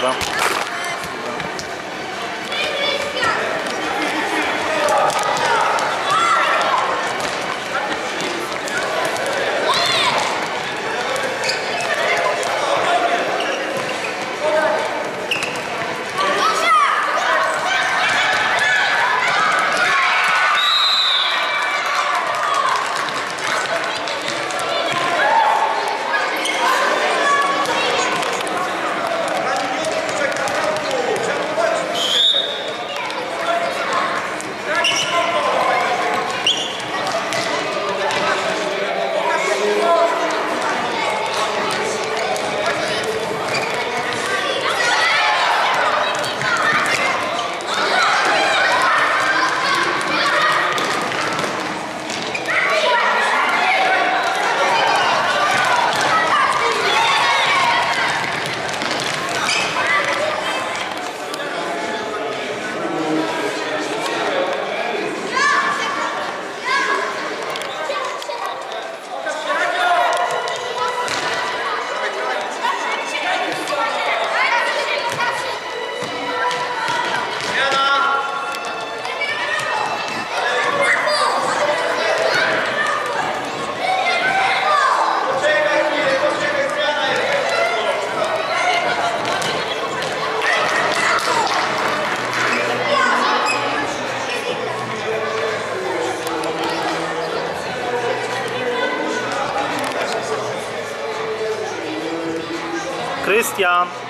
Dobra. Krystian.